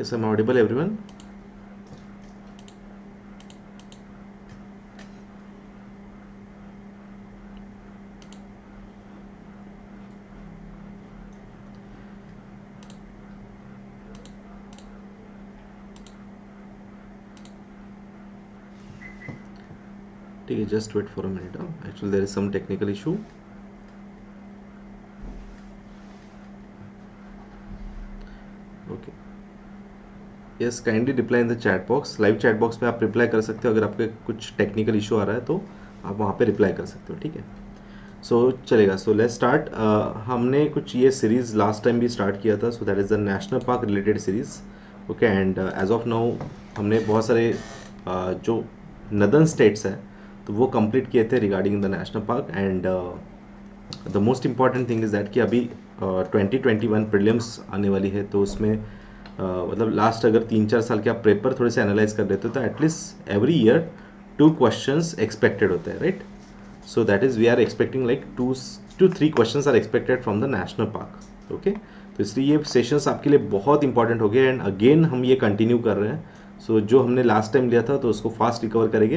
yes i'm audible everyone? Just wait for a minute actually there is some technical issue. Yes kindly reply in the chat box live chat box में आप reply कर सकते हो अगर आपके कुछ technical issue आ रहा है तो आप वहाँ पे रिप्लाई कर सकते हो ठीक है? सो so, चलेगा। सो लेट स्टार्ट हमने कुछ ये सीरीज़ लास्ट टाइम भी स्टार्ट किया था। So that is the national park related series okay and as of now हमने बहुत सारे uh, जो नदन स्टेट्स हैं तो वो कंप्लीट किए थे regarding the national park and the most important thing is that कि अभी ट्वेंटी ट्वेंटी वन प्रिलियम्स आने वाली है तो उसमें मतलब लास्ट अगर तीन चार साल के आप पेपर थोड़े से एनालाइज कर लेते हो तो at least every year two questions expected होते हैं right so that is we are expecting like two two three questions are expected from the national park okay तो इसलिए ये सेशंस आपके लिए बहुत इंपॉर्टेंट हो गए एंड अगेन हम ये कंटिन्यू कर रहे हैं। सो so, जो हमने लास्ट टाइम लिया था तो उसको फास्ट रिकवर करेंगे।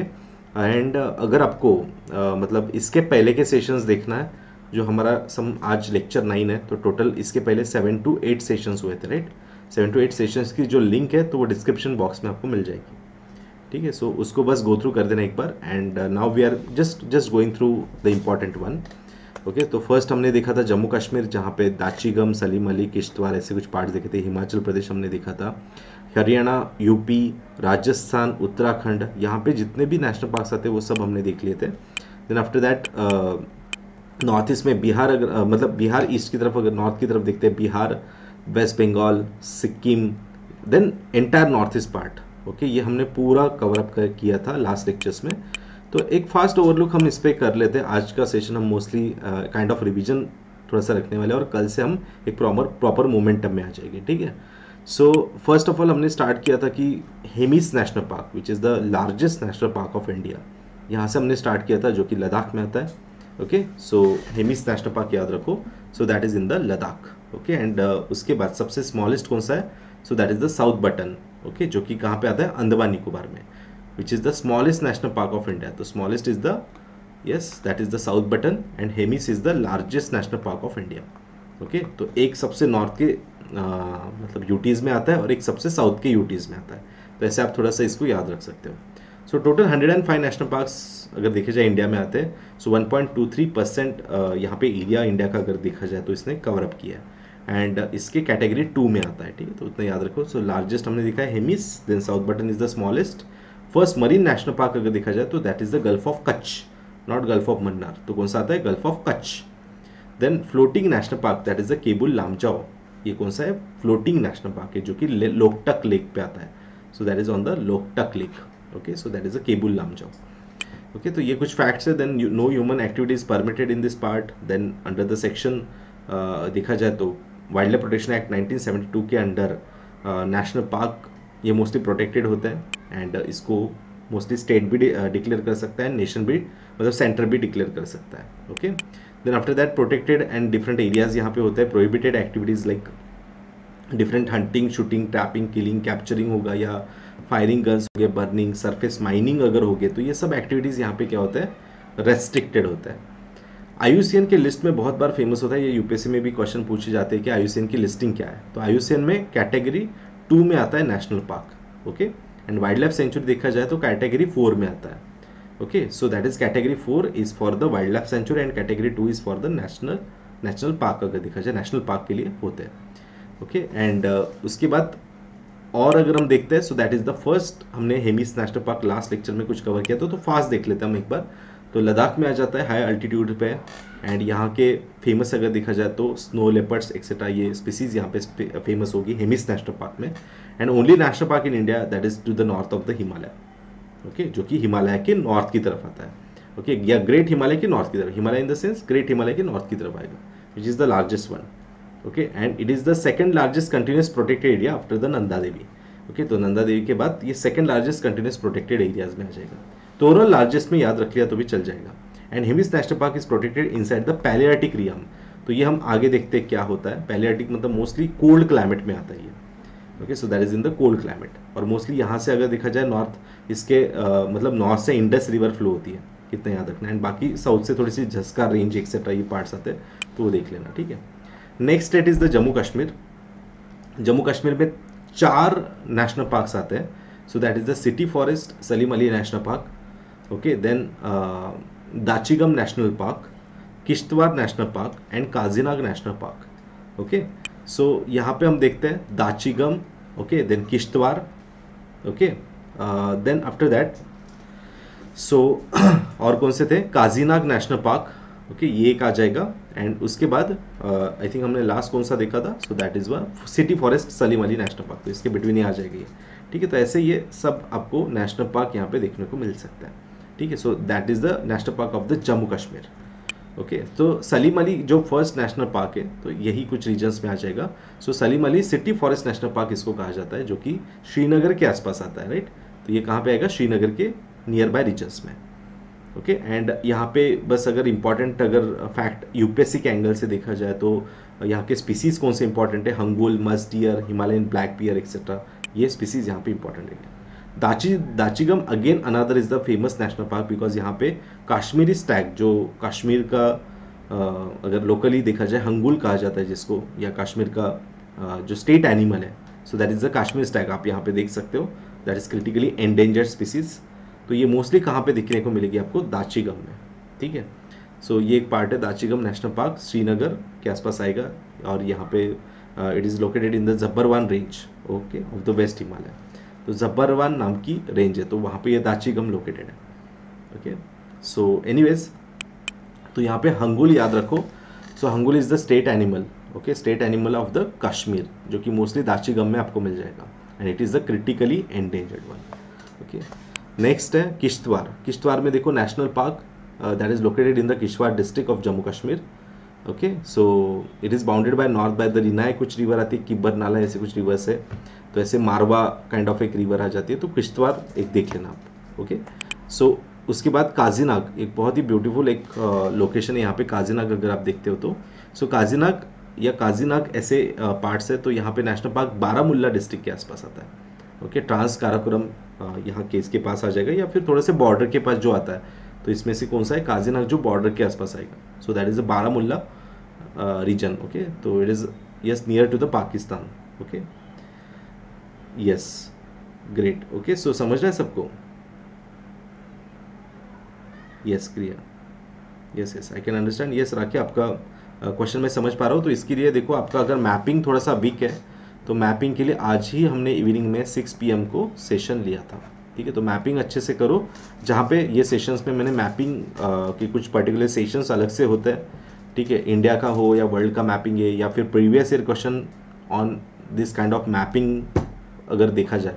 एंड अगर आपको uh, मतलब इसके पहले के सेशंस देखना है जो हमारा सम आज लेक्चर नाइन है तो टोटल इसके पहले सेवन टू एट सेशंस हुए थे right seven two eight sessions की जो लिंक है तो वो डिस्क्रिप्शन बॉक्स में आपको मिल जाएगी। ठीक है सो उसको बस गो थ्रू कर देना एक बार and now we are just just going through the important one okay तो फ़र्स्ट हमने देखा था जम्मू कश्मीर जहाँ पे दाचीगम सलीम अली किश्तवाड़ ऐसे कुछ पार्ट देखे थे। हिमाचल प्रदेश हमने देखा था। हरियाणा यूपी राजस्थान उत्तराखंड यहाँ पे जितने भी नेशनल पार्क्स आते वो सब हमने देख लिए थे। Then after that north east में बिहार अगर uh, मतलब बिहार ईस्ट की तरफ़ अगर नॉर्थ की तरफ़ देखते हैं Bihar West Bengal, Sikkim then entire north east part okay ये हमने पूरा कवर अप किया था लास्ट लेक्चर्स में। तो एक फास्ट ओवरलुक हम इस पर कर लेते हैं। आज का सेशन हम मोस्टली काइंड ऑफ़ रिविजन थोड़ा सा रखने वाले और कल से हम एक प्रॉपर प्रॉपर मोमेंटम में आ जाएँगे, ठीक है? सो फ़र्स्ट ऑफ़ ऑल हमने स्टार्ट किया था कि Hemis national park which is the largest national park of India यहाँ से हमने स्टार्ट किया था जो कि लद्दाख में आता है okay so Hemis national park याद रखो। So that is in the Ladakh. Okay and उसके बाद सबसे स्मॉलेस्ट कौन सा है? So that is the South Button okay जो कि कहाँ पे आता है? अंदमान निकोबार में which is the smallest national park of India तो smallest is the yes that is the South Button and Hemis is the largest national park of India okay तो एक सबसे नॉर्थ के आ, मतलब यूटीज़ में आता है और एक सबसे साउथ के यूटीज़ में आता है। तो ऐसे आप थोड़ा सा इसको याद रख सकते हो। सो टोटल 105 नेशनल पार्क्स अगर देखे जाए इंडिया में आते हैं सो 1.23 परसेंट यहाँ पे एरिया इंडिया का अगर देखा जाए तो इसने कवर अप किया है। एंड इसके कैटेगरी टू में आता है, ठीक है? तो उतना याद रखो। सो लार्जेस्ट हमने देखा है Hemis then South Button is the smallest first marine national park अगर देखा जाए तो that is the gulf of Kutch not gulf of Mannar तो कौन सा आता है? Gulf of Kutch then floating national park that is the Keibul Lamjao ये कौन सा है? फ्लोटिंग नेशनल पार्क है, जो कि लोकटक लेक पे आता है। So that is on the Loktak lake okay so that is the Keibul Lamjao okay तो ये कुछ फैक्ट्स है then no human activities permitted in this part then under the section देखा जाए तो वाइल्ड लाइफ प्रोटेक्शन एक्ट 1972 के under national park ये mostly protected होता है एंड इसको मोस्टली स्टेट भी डिक्लेयर कर सकता है नेशन भी मतलब सेंटर भी डिक्लेयर कर सकता है okay then after that protected and different areas यहाँ पे होते हैं prohibited activities like different hunting shooting trapping killing capturing होगा या फायरिंग गन्स हो गए बर्निंग सरफेस माइनिंग अगर हो गए तो ये सब एक्टिविटीज़ यहाँ पे क्या होता है रेस्ट्रिक्टेड होता है। आयुसीएन के लिस्ट में बहुत बार फ़ेमस होता है, ये यूपीएससी में भी क्वेश्चन पूछे जाते हैं कि आयुसीएन की लिस्टिंग क्या है। तो आयुसीएन में कैटेगरी टू में आता है national park okay and wildlife sanctuary देखा जाए तो कैटेगरी फोर में आता है okay so that is category four is for the wildlife sanctuary and category two is for the national national park अगर देखा जाए नेशनल पार्क के लिए होते हैं ओके एंड उसके बाद और अगर हम देखते हैं so that is the first हमने Hemis national park last lecture में कुछ कवर किया था तो फास्ट देख लेते हैं हम एक बार। तो लद्दाख में आ जाता है हाई अल्टीट्यूड पे एंड यहाँ के फ़ेमस अगर देखा जाए तो स्नो लेपर्ड्स एक्सेट्रा ये स्पीसीज यहाँ पे फ़ेमस होगी हेमिस नेशनल पार्क में and only national park in India that is to the north of the Himalaya okay जो कि हिमालय के नॉर्थ की तरफ़ आता है। Okay okay? या ग्रेट हिमालय के नॉर्थ की तरफ़ Himalaya in the sense great Himalaya के नॉर्थ की तरफ़ आएगा which is the largest one okay and it is the second largest continuous protected area after the Nanda Devi okay okay, तो नंदा देवी के बाद ये second largest continuous protected areas में आ जाएगा। तो ओवरऑल लार्जेस्ट में याद रख लिया तो भी चल जाएगा। And Hemis national park is protected inside the palearctic realm तो ये हम आगे देखते हैं क्या होता है। पैलियाटिक मतलब मोस्टली कोल्ड क्लाइमेट में आता है ये। Okay so that is in the cold climate और मोस्टली यहाँ से अगर देखा जाए नॉर्थ इसके uh, मतलब नॉर्थ से इंडस रिवर फ्लो होती है। कितना याद रखना एंड बाकी साउथ से थोड़ी सी झस्का रेंज एक्सेट्रा ये पार्ट्स आते हैं तो वो देख लेना ठीक है। Next state is the Jammu Kashmir Jammu Kashmir में चार नेशनल पार्क्स आते हैं। So that is the city forest Salim Ali national park okay then Dachigam national park Kishtwar national park and Kazinag national park okay so यहाँ पे हम देखते हैं Dachigam okay then Kishtwar okay then after that so और कौन से थे? Kazinag national park okay ये एक आ जाएगा एंड उसके बाद आई थिंक हमने लास्ट कौन सा देखा था? So that is one city forest Salim Ali national park तो इसके बिटवीन ही आ जाएगी ठीक है तो ऐसे ये सब आपको नेशनल पार्क यहाँ पे देखने को मिल सकता है। ठीक है so that is the national park of the Jammu Kashmir okay तो सलीम अली जो फ़र्स्ट नेशनल पार्क है तो यही कुछ रीजन्स में आ जाएगा। So so, Salim Ali city forest national park इसको कहा जाता है जो कि श्रीनगर के आसपास आता है राइट तो ये कहाँ पे आएगा? श्रीनगर के नियर बाय रीजन्स में। ओके एंड यहाँ पे बस अगर इंपॉर्टेंट अगर फैक्ट यूपीएससी के एंगल से देखा जाए तो यहाँ के स्पीसीज कौन से इंपॉर्टेंट है? Hangul musk deer Himalayan black bear etcetera ये स्पीसीज यहाँ पे इंपॉर्टेंट है। Dachi Dachigam again another is the famous national park because यहाँ पे काश्मीरी स्टैग जो कश्मीर का अगर लोकली देखा जाए हंगुल कहा जाता है जिसको या कश्मीर का जो स्टेट एनिमल है। So that is the Kashmir stag आप यहाँ पे देख सकते हो। That is critically endangered species तो ये मोस्टली कहाँ पे दिखने को मिलेगी आपको? दाचीगम में। ठीक है? सो so, ये एक पार्ट है दाचीगम नेशनल पार्क श्रीनगर के आसपास आएगा। और यहाँ पे it is located in the Zabarwan range okay of the west Himalaya तो जब्बरवान नाम की रेंज है तो वहाँ पे ये दाचीगम लोकेटेड है। ओके सो एनीवेज तो यहाँ पे हंगुल याद रखो। So hangul is the state animal okay state animal of the Kashmir जो कि मोस्टली दाचीगम में आपको मिल जाएगा। And it is the critically endangered one okay next है किश्तवाड़ किश्तवाड़ में देखो national park that is located in the Kishtwar district of Jammu Kashmir okay so it is bounded by north by the रिनाय कुछ river आती है किब्बर नाला ऐसे कुछ reverse है। तो ऐसे मारवा काइंड ऑफ़ एक रिवर आ जाती है तो किश्तवाड़ एक देख लेना आप ओके सो उसके बाद काजीनाग एक बहुत ही ब्यूटीफुल एक लोकेशन है यहाँ पे काजीनाग अगर आप देखते हो तो। सो काजीनाग या काजीनाग ऐसे पार्ट्स है तो यहाँ पे नेशनल पार्क बारामुल्ला डिस्ट्रिक्ट के आसपास आता है ओके ट्रांस काराकुरम यहाँ केस के पास आ जाएगा, या फिर थोड़े से बॉर्डर के पास जो आता है तो इसमें से कौन सा है? काजीनाग जो बॉर्डर के आसपास आएगा। So that is a Baramulla region okay तो it is yes near to the Pakistan okay yes great okay so समझ रहे हैं सबको? Yes clear yes yes I can understand yes Rakhi आपका क्वेश्चन uh, मैं समझ पा रहा हूँ तो इसके लिए देखो आपका अगर मैपिंग थोड़ा सा वीक है तो मैपिंग के लिए आज ही हमने इवनिंग में 6 पीएम को सेशन लिया था। ठीक है तो मैपिंग अच्छे से करो जहाँ पे ये सेशंस में मैंने मैपिंग के कुछ पर्टिकुलर सेशंस अलग से होते हैं। ठीक है इंडिया का हो या वर्ल्ड का मैपिंग है या फिर previous year question on this kind of mapping अगर देखा जाए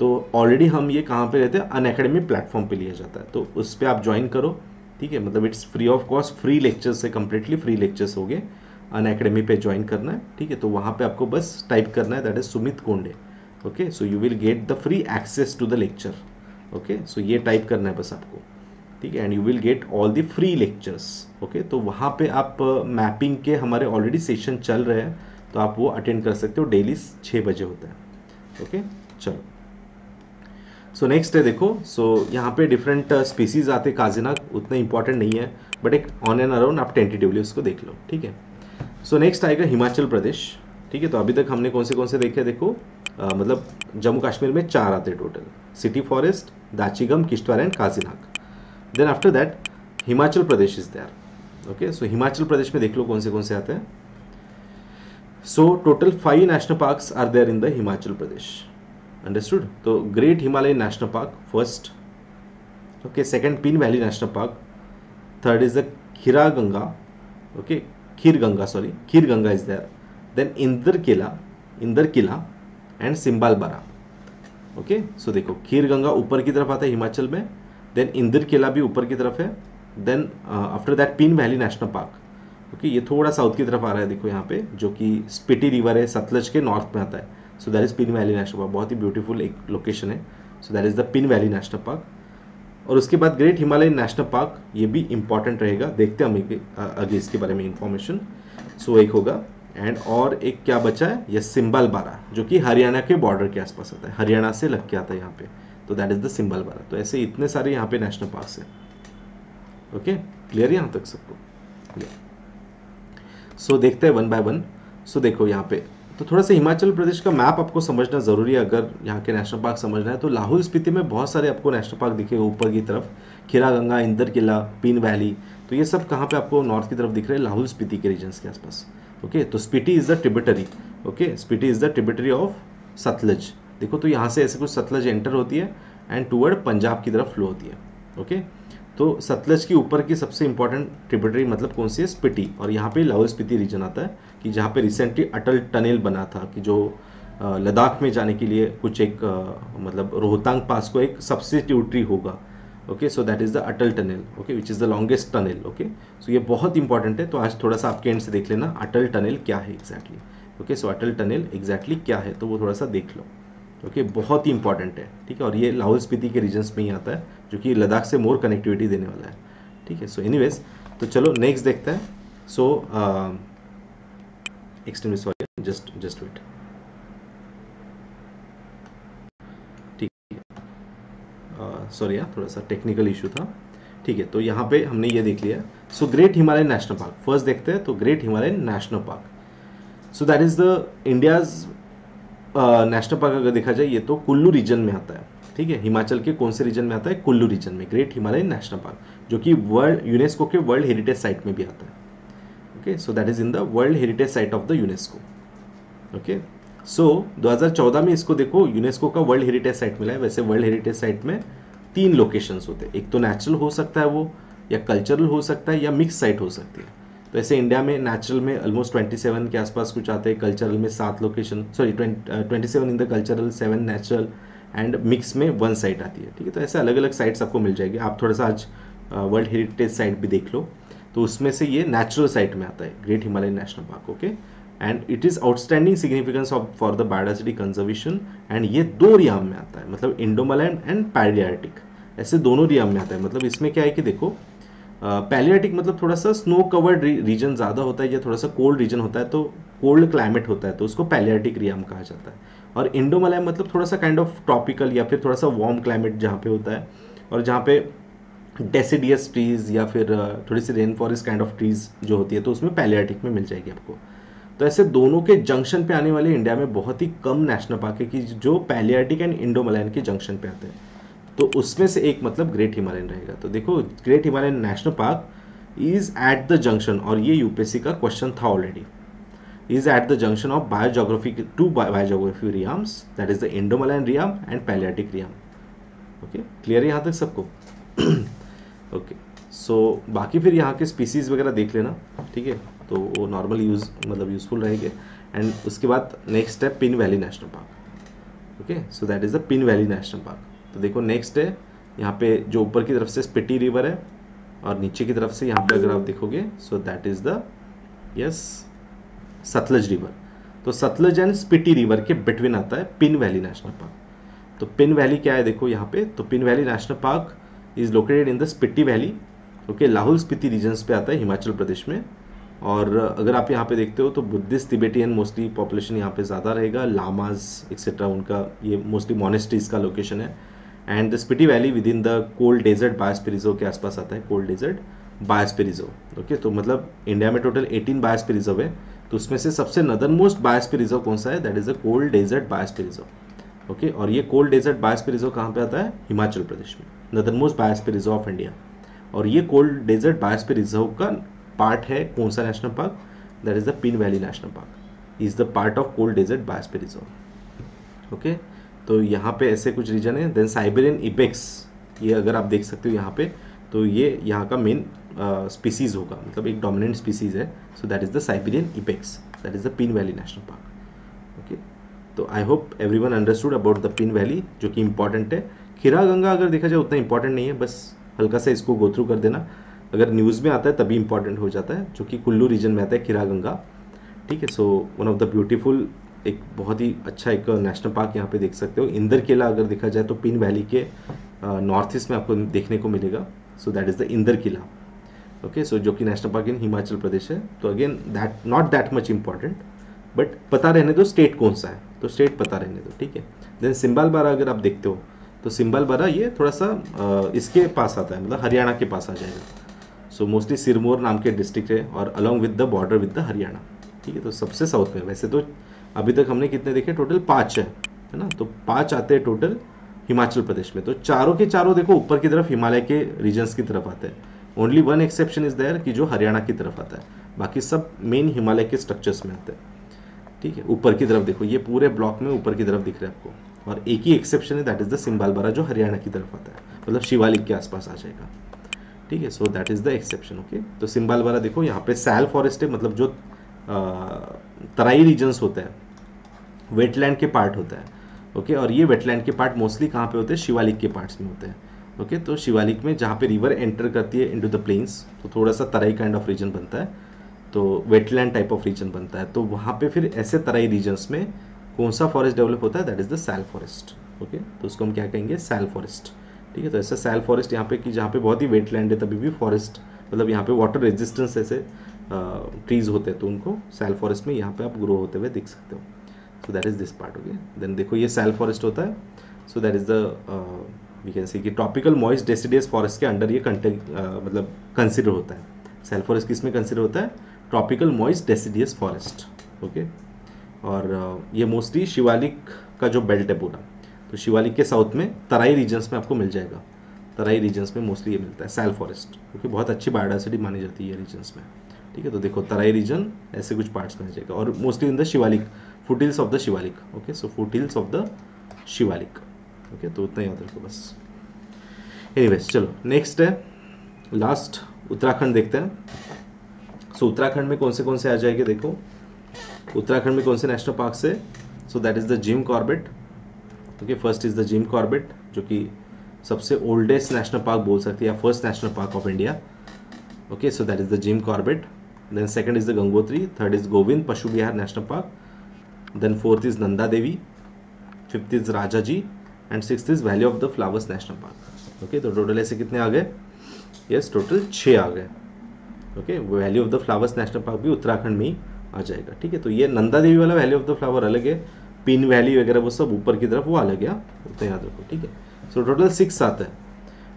तो ऑलरेडी हम ये कहाँ पे रहते हैं? अन अकेडमी प्लेटफॉर्म पे लिया जाता है। तो उस पर आप ज्वाइन करो ठीक है? मतलब it's free of cost free lectures से कम्प्लीटली फ्री लेक्चर्स हो गए। अन अकेडमी पे ज्वाइन करना है ठीक है? तो वहाँ पे आपको बस टाइप करना है that is Sumit Konde okay so you will get the free access to the lecture okay so ये टाइप करना है बस आपको ठीक है? And you will get all the free lectures okay तो वहाँ पे आप मैपिंग uh, के हमारे ऑलरेडी सेशन चल रहे हैं तो आप वो अटेंड कर सकते हो। डेली छः बजे होता है। ओके चलो। सो नेक्स्ट है देखो। सो so, यहाँ पे डिफरेंट स्पीसीज uh, आते काजिनाग उतना इंपॉर्टेंट नहीं है बट एक ऑन एंड अराउंड आप टेंटेटिवली उसको देख लो ठीक है? सो नेक्स्ट आएगा हिमाचल प्रदेश ठीक है? तो अभी तक हमने कौन से कौन से देखे देखो? आ, मतलब जम्मू कश्मीर में चार आते total city forest Dachigam Kishtwar and Kazinag. Then after that Himachal Pradesh is there okay so Himachal Pradesh में देख लो कौन से कौन से आते हैं। So total five national parks are there in the Himachal Pradesh understood तो great Himalayan national park first okay second Pin valley national park third is the Khira Ganga okay Khir Ganga sorry Khir Ganga is there then Inder Kila Inder Kila and Simbalbara okay so देखो खीर गंगा ऊपर की तरफ़ आता है हिमाचल में then Inder किला भी ऊपर की तरफ़ है then after that Pin valley national park okay ये थोड़ा साउथ की तरफ़ आ रहा है, देखो यहाँ पे, जो कि स्पिटी रिवर है, सतलज के नॉर्थ में आता है। So that is Pin valley national park बहुत ही ब्यूटीफुल एक लोकेशन है। So that is the Pin valley national park और उसके बाद ग्रेट हिमालय नेशनल पार्क ये भी इंपॉर्टेंट रहेगा। देखते हैं हम आगे इसके बारे में इंफॉर्मेशन सो एक होगा। एंड और एक क्या बचा है? ये सिंबल बारा जो कि हरियाणा के बॉर्डर के आसपास आता है। हरियाणा से लग के आता है यहाँ पे। तो दैट इज़ द सिंबल बारा तो ऐसे इतने सारे यहाँ पे नेशनल पार्क है। ओके क्लियर यहाँ तक सबको? सो देखते हैं वन बाय वन सो देखो यहाँ पे. तो थोड़ा सा हिमाचल प्रदेश का मैप आपको समझना ज़रूरी है, अगर यहाँ के नेशनल पार्क समझना है तो लाहौल स्पीति में बहुत सारे आपको नेशनल पार्क दिखेगा ऊपर की तरफ़. खीरा गंगा इंदर किला पीन वैली. तो ये सब कहाँ पे आपको नॉर्थ की तरफ़ दिख रहे हैं? लाहौल स्पीति के रीजन्स के आसपास. ओके तो Spiti is the tributary okay Spiti is the tributary of Sutlej देखो तो यहाँ से ऐसे कुछ सतलज एंटर होती है एंड टूवर्ड पंजाब की तरफ़ फ्लो होती है. ओके तो सतलज की ऊपर की सबसे इंपॉर्टेंट ट्रिब्यूटरी मतलब कौन सी है? स्पिटी। और यहाँ पे लाहौल स्पीति रीजन आता है कि जहाँ पे रिसेंटली अटल टनल बना था कि जो लद्दाख में जाने के लिए कुछ एक मतलब रोहतांग पास को एक सब्सिट्यूटरी होगा। Okay so that is the Atal tunnel. Okay which is the longest tunnel okay so ये बहुत इंपॉर्टेंट है। तो आज थोड़ा सा आपके एंड से देख लेना अटल टनल क्या है exactly okay so Atal tunnel exactly क्या है? तो वो थोड़ा सा देख लो। ओके okay, बहुत ही इंपॉर्टेंट है। ठीक है और ये लाहौल स्पीति के रीजन्स में ही आता है। जो कि लद्दाख से मोर कनेक्टिविटी देने वाला है। ठीक है सो एनीवेज तो चलो नेक्स्ट देखते हैं। So extremely sorry just just wait sorry यार थोड़ा सा टेक्निकल इशू था। ठीक है तो यहाँ पे हमने ये देख लिया। So great Himalayan national park first देखते हैं तो great Himalayan national park so that is the India's national park अगर देखा जाए, ये तो कुल्लू रीजन में आता है। ठीक है, हिमाचल के कौन से रीजन में आता है? कुल्लू रीजन में ग्रेट हिमालयन नेशनल पार्क जो कि वर्ल्ड यूनेस्को के वर्ल्ड हेरिटेज साइट में भी आता है। Okay so that is in the world heritage site of the UNESCO okay so 2014 में इसको देखो यूनेस्को का वर्ल्ड हेरिटेज साइट मिला है। वैसे वर्ल्ड हेरिटेज साइट में तीन लोकेशंस होते हैं। एक तो नेचुरल हो सकता है वो, या कल्चरल हो सकता है, या मिक्स साइट हो सकती है। तो ऐसे इंडिया में नेचुरल में ऑलमोस्ट 27 के आसपास कुछ आते हैं कल्चरल में सात location sorry twenty seven in the cultural seven natural and mix में वन साइट आती है, ठीक है? तो ऐसे अलग अलग साइट्स आपको मिल जाएगी। आप थोड़ा सा आज वर्ल्ड हेरिटेज साइट भी देख लो तो उसमें से ये नेचुरल साइट में आता है great Himalayan national park okay and it is outstanding significance of for the biodiversity conservation and ये दो रियाम में आता है मतलब इंडोमलैंड एंड पैलियाटिक ऐसे दोनों रियाम में आता है मतलब इसमें क्या है कि देखो पैलियाटिक मतलब थोड़ा सा स्नो कवर्ड रीजन ज़्यादा होता है या थोड़ा सा कोल्ड रीजन होता है तो कोल्ड क्लाइमेट होता है तो उसको पैलियाटिक रियाम कहा जाता है। और इंडोमलैम मतलब थोड़ा सा काइंड ऑफ़ ट्रॉपिकल या फिर थोड़ा सा वार्म क्लाइमेट जहाँ पे होता है। और जहाँ पे डेसिडियस ट्रीज़ या फिर थोड़ी सी rain forest kind of trees जो होती है तो उसमें पैलियाटिक में मिल जाएगी आपको। तो ऐसे दोनों के जंक्शन पे आने वाले इंडिया में बहुत ही कम नेशनल पार्क है कि जो पैलियाटिक एंड इंडोमलायन के जंक्शन पे आते हैं। तो उसमें से एक मतलब ग्रेट हिमालयन रहेगा। तो देखो great Himalayan national park is at the junction और ये यूपीएससी का क्वेश्चन था already is at the junction of biogeography two biogeography realms that is the Indomalayan realm and palearctic realm okay clear है यहाँ तक सबको? ओके सो बाकी फिर यहाँ के स्पीसीज वगैरह देख लेना, ठीक है? तो वो नॉर्मल यूज़ मतलब यूज़फुल रहेंगे। एंड उसके बाद नेक्स्ट है Pin valley national park okay so that is the Pin valley national park तो देखो नेक्स्ट है, यहाँ पे जो ऊपर की तरफ़ से स्पिटी रिवर है, और नीचे की तरफ़ से यहाँ पे अगर आप देखोगे so that is the yes Sutlej river. तो सतलज एंड स्पिटी रिवर के बिटवीन आता है पिन वैली नेशनल पार्क। तो पिन वैली क्या है देखो यहाँ पे तो Pin valley national park is located in the Spiti valley okay Lahaul Spiti regions पे आता है, हिमाचल प्रदेश में। और अगर आप यहाँ पे देखते हो तो बुद्धिस्ट तिबेटियन मोस्टली पॉपुलेशन यहाँ पे ज़्यादा रहेगा, लामाज एक्सेट्रा उनका ये मोस्टली मोनेस्ट्रीज का लोकेशन है। And the Spiti valley within the cold desert biosphere reserve के आसपास आता है कोल्ड डेजर्ट बायोस्पिरिजो ओके तो मतलब इंडिया में टोटल 18 बायोस्पिरिजो है। तो उसमें से सबसे नदर मोस्ट रिज़र्व कौन सा है? That is the cold desert biosphere reserve okay और ये कोल्ड डेजर्ट बायोस्पिरिजो कहाँ पे आता है? हिमाचल प्रदेश में. Northernmost biosphere reserve of India और ये कोल्ड डेजर्ट बायोस्फीयर रिज़र्व का पार्ट है कौन सा national park that is the Pin valley national park is the part of cold desert biosphere reserve okay तो यहाँ पे ऐसे कुछ रीजन है. देन साइबेरियन इपेक्स ये अगर आप देख सकते हो यहाँ पे तो ये यहाँ का मेन स्पीसीज होगा। मतलब एक डोमिनेंट स्पीसीज है। So that is the Siberian ibex that is the Pin valley national park okay तो I hope everyone understood about the Pin valley जो कि इंपॉर्टेंट है। खीरा गंगा अगर देखा जाए, उतना इंपॉर्टेंट नहीं है। बस हल्का सा इसको गो थ्रू कर देना। अगर न्यूज़ में आता है, तभी इंपॉर्टेंट हो जाता है, जो कि कुल्लू रीजन में आता है खीरा गंगा ठीक है? So one of the beautiful एक बहुत ही अच्छा एक नेशनल पार्क यहाँ पे देख सकते हो। इंदर किला अगर देखा जाए तो पिन वैली के नॉर्थ ईस्ट में आपको देखने को मिलेगा। So that is the Inder Kila okay so जो कि national park in Himachal Pradesh है। तो again that not that much important but पता रहने दो स्टेट कौन सा है। तो स्टेट पता रहने दो ठीक है। देन सिम्बाल बारा अगर आप देखते हो तो सिम्बाल बारा ये थोड़ा सा आ, इसके पास आता है मतलब हरियाणा के पास आ जाएगा। सो मोस्टली सिरमौर नाम के डिस्ट्रिक्ट है और along with the border with the Haryana ठीक है। तो सबसे साउथ में वैसे तो अभी तक हमने कितने देखे? टोटल पाँच है है ना। तो पाँच आते हैं टोटल हिमाचल प्रदेश में। तो चारों के चारों देखो, ऊपर की तरफ़ हिमालय के रीजन्स की तरफ़ आते हैं। Only one exception is there कि जो हरियाणा की तरफ़ आता है। बाकी सब मेन हिमालय के स्ट्रक्चर्स में आते हैं। ठीक है, ऊपर की तरफ़ देखो, ये पूरे ब्लॉक में ऊपर की तरफ़ दिख रहा है आपको। और एक ही एक्सेप्शन है दैट इज़ द सिम्बालबारा जो हरियाणा की तरफ़ आता है। मतलब शिवालिक के आसपास आ जाएगा। ठीक है so that is the exception okay तो सिम्बालबारा देखो, यहाँ पे सैल फॉरेस्ट है मतलब जो तराई रीजन्स होता है वेटलैंड के पार्ट होता है। ओके और ये वेटलैंड के पार्ट मोस्टली कहाँ पे होते हैं? शिवालिक के पार्ट्स में होते हैं। ओके तो शिवालिक में जहाँ पे रिवर एंटर करती है इनटू द प्लेन्स तो थोड़ा सा तराई काइंड ऑफ़ रीजन बनता है। तो वेटलैंड टाइप ऑफ़ रीजन बनता है। तो वहाँ पे फिर ऐसे तराई रीजन्स में कौन सा फॉरेस्ट डेवलप होता है? That is the sal forest okay तो उसको हम क्या कहेंगे? सैल फॉरेस्ट ठीक है तो ऐसा सैल फॉरेस्ट यहाँ पे कि जहाँ पे बहुत ही वेटलैंड है, तभी भी फॉरेस्ट मतलब यहाँ पे वाटर रेजिस्टेंस ऐसे ट्रीज होते हैं तो उनको सैल फॉरेस्ट में यहाँ पे आप ग्रो होते हुए देख सकते हो। So that is this part okay then देखो ये सैल फॉरेस्ट होता है। So that is the we can see कि ट्रॉपिकल मॉइस्ट डेसिडियस फॉरेस्ट के अंडर ये कंटेंट मतलब कंसिडर होता है। सेल फॉरेस्ट किसमें कंसिडर होता है? Tropical moist deciduous forest okay और uh, ये मोस्टली शिवालिक का जो बेल्ट है पूरा। तो शिवालिक के साउथ में तराई रीजन्स में आपको मिल जाएगा। तराई रीजन्स में मोस्टली ये मिलता है सेल फॉरेस्ट क्योंकि बहुत अच्छी बायोडाइवर्सिटी मानी जाती है ये रीजन्स में। ठीक है तो देखो तराई रीजन ऐसे कुछ पार्ट्स में जाएगा। और mostly in the Shivalik foothills of the Shivalik okay so foothills of the Shivalik okay तो उतना ही याद रखो बस। एनीवेज चलो नेक्स्ट है लास्ट उत्तराखंड देखते हैं। सो so, उत्तराखंड में कौन से कौन से आ जाएँगे देखो। उत्तराखंड में कौन से नेशनल पार्क से? So that is the Jim Corbett okay first is the Jim Corbett जो कि सबसे ओल्डेस्ट नेशनल पार्क बोल सकते हैं या first national park of India okay so that is the Jim Corbett then second is the Gangotri third is Govind Pashu Vihar national park then fourth is Nanda Devi fifth is Rajaji and six is valley of the flowers national park okay तो total ऐसे कितने आ गए? Yes total छः आ गए। Okay valley of the flowers national park भी उत्तराखंड में ही आ जाएगा। ठीक है तो ये नंदा देवी वाला वैली ऑफ़ द फ्लावर अलग है पिन वैली वगैरह वो सब ऊपर की तरफ़ वो अलग है तो याद रखो, ठीक है। सो टोटल सिक्स आता है।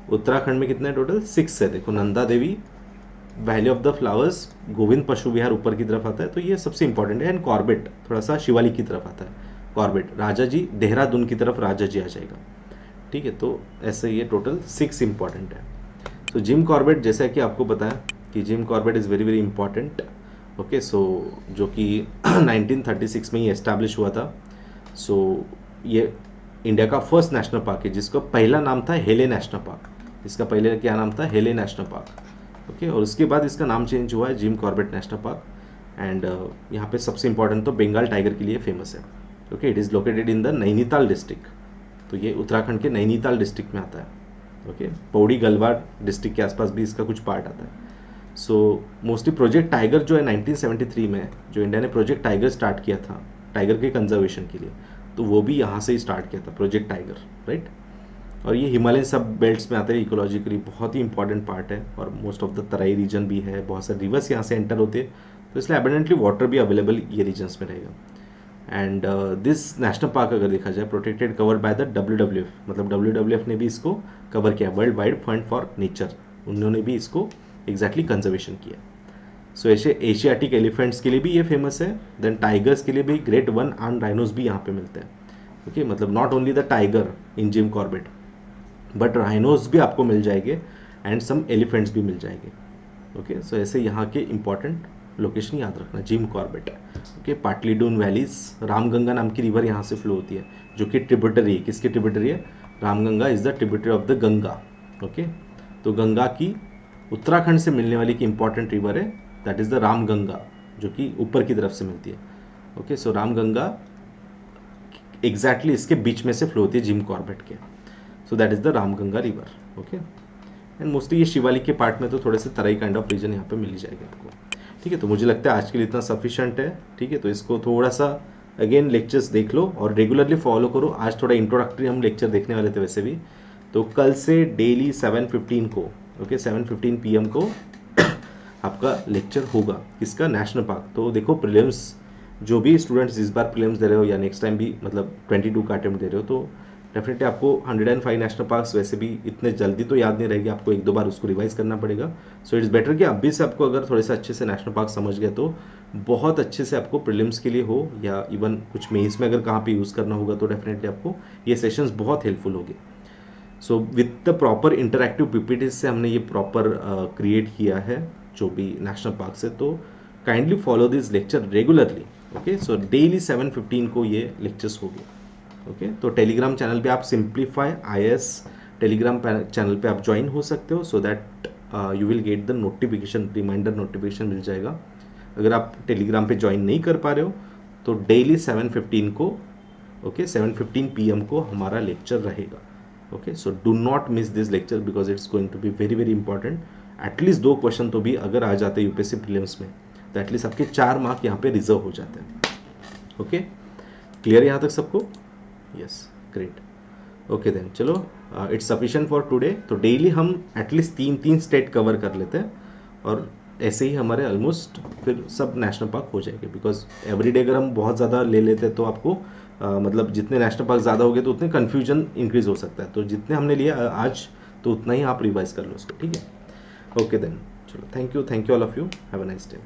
उत्तराखंड में कितने टोटल सिक्स है। देखो Nanda Devi valley of the flowers Govind Pashu Vihar ऊपर की तरफ़ आता है तो ये सबसे इंपॉर्टेंट है एंड कॉर्बेट थोड़ा सा शिवाली की तरफ़ आता है कॉर्बेट राजा जी देहरादून की तरफ़ राजा जी आ जाएगा ठीक है तो ऐसे ये टोटल सिक्स इंपॉर्टेंट है तो जिम कॉर्बेट जैसा कि आपको बताया कि Jim Corbett is very very important okay so जो कि 1936 में ही एस्टैब्लिश हुआ था सो so, ये इंडिया का फ़र्स्ट नेशनल पार्क है जिसका पहला नाम था हेले नेशनल पार्क इसका पहले क्या नाम था हेले नेशनल पार्क ओके और उसके बाद इसका नाम चेंज हुआ है Jim Corbett national park and यहाँ पे सबसे इंपॉर्टेंट तो बंगाल टाइगर के लिए फ़ेमस है. Okay it is located in the Nainital district तो ये उत्तराखंड के नैनीताल डिस्ट्रिक्ट में आता है. ओके? पौड़ी गलवाड़ डिस्ट्रिक्ट के आसपास भी इसका कुछ पार्ट आता है. सो मोस्टली प्रोजेक्ट टाइगर जो है 1973 में, जो इंडिया ने प्रोजेक्ट टाइगर स्टार्ट किया था टाइगर के कंजर्वेशन के लिए तो वो भी यहाँ से ही स्टार्ट किया था प्रोजेक्ट टाइगर राइट और ये हिमालयन सब बेल्ट्स में आते हैं इकोलॉजिकली बहुत ही इंपॉर्टेंट पार्ट है और most of the Terai region भी है, बहुत सारे रिवर्स यहाँ से एंटर होते हैं तो इसलिए एबेंडेंटली वाटर भी अवेलेबल ये रीजन्स में रहेगा एंड दिस नेशनल पार्क अगर देखा जाए protected covered by the W W F मतलब डब्ल्यू डब्ल्यू एफ़ ने भी इसको कवर किया world wide fund for nature उन्होंने भी इसको एग्जैक्टली exactly कंजर्वेशन किया सो ऐसे एशियाटिक एलिफेंट्स के लिए भी ये फ़ेमस है देन टाइगर्स के लिए भी ग्रेट वन आर्म राइनोज भी यहाँ पे मिलते हैं ओके okay? मतलब not only the tiger in Jim Corbett but rhinos भी आपको मिल जाएँगे एंड सम एलिफेंट्स भी मिल जाएँगे। ओके? सो ऐसे यहाँ के इंपॉर्टेंट लोकेशन याद रखना Jim Corbett okay Patlidun valleys Ramganga नाम की रिवर यहाँ से फ्लो होती है, जो कि ट्रिब्यूटरी है। किसकी ट्रिब्यूटरी है? Ramganga is the tributary of the Ganga okay तो गंगा की उत्तराखंड से मिलने वाली की इंपॉर्टेंट रिवर है दैट इज़ द रामगंगा जो कि ऊपर की तरफ़ से मिलती है। ओके सो रामगंगा एग्जैक्टली इसके बीच में से फ्लो होती है जिम कॉर्बेट के। So that is the Ramganga river okay and mostly ये शिवालिक के पार्ट में तो थोड़े से तराई काइंड ऑफ़ रीजन यहाँ पे मिल जाएगा आपको। ठीक है तो मुझे लगता है आज के लिए इतना सफिशेंट है, ठीक है? तो इसको थोड़ा सा अगेन लेक्चर्स देख लो और रेगुलरली फॉलो करो। आज थोड़ा इंट्रोडक्टरी हम लेक्चर देखने वाले थे वैसे भी। तो कल से डेली सेवन फिफ्टीन को ओके सेवन फिफ्टीन पी को आपका लेक्चर होगा किसका नेशनल पार्क तो देखो प्रिलिम्स जो भी स्टूडेंट्स इस बार प्रिलिम्स दे रहे हो या नेक्स्ट टाइम भी मतलब 22 का अटेम्प्ट दे रहे हो तो डेफिनेटली आपको 105 नेशनल पार्क्स वैसे भी इतने जल्दी तो याद नहीं रहेगी आपको एक दो बार उसको रिवाइज करना पड़ेगा। सो इट्स बेटर कि अभी से आपको अगर थोड़े से अच्छे से नेशनल पार्क समझ गए तो बहुत अच्छे से आपको प्रिलिम्स के लिए हो या इवन कुछ मेन्स में अगर कहाँ पे यूज़ करना होगा तो डेफिनेटली आपको ये सेशंस बहुत हेल्पफुल होगी। So with the proper interactive PPT से हमने ये प्रॉपर क्रिएट uh, किया है जो भी नेशनल पार्क से तो kindly follow this lecture regularly okay so daily 7:15 को ये लेक्चर्स हो होगी ओके तो टेलीग्राम चैनल पे आप सिंप्लीफाई आई टेलीग्राम चैनल पे आप ज्वाइन हो सकते हो so that you will get the notification reminder notification मिल जाएगा। अगर आप टेलीग्राम पे ज्वाइन नहीं कर पा रहे हो तो डेली 7:15 को ओके 7:15 पीएम को हमारा लेक्चर रहेगा। Okay so do not miss this lecture because it's going to be very very important at least दो क्वेश्चन तो भी अगर आ जाते हैं यूपीएससी प्रीलिम्स में तो एटलीस्ट आपके चार मार्क यहाँ पे रिज़र्व हो जाते हैं। ओके क्लियर यहाँ तक सबको? यस ग्रेट ओके देन चलो इट्स सफिशिएंट फॉर टुडे तो डेली हम एटलीस्ट तीन तीन स्टेट कवर कर लेते हैं और ऐसे ही हमारे ऑलमोस्ट फिर सब नेशनल पार्क हो जाएँगे बिकॉज़ एवरी डे अगर हम बहुत ज़्यादा ले लेते हैं तो आपको आ, मतलब जितने नेशनल पार्क ज़्यादा हो गए तो उतने कन्फ्यूज़न इंक्रीज हो सकता है। तो जितने हमने लिया आज तो उतना ही आप रिवाइज कर लो उसको ठीक है? ओके देन चलो thank you thank you all of you have a nice day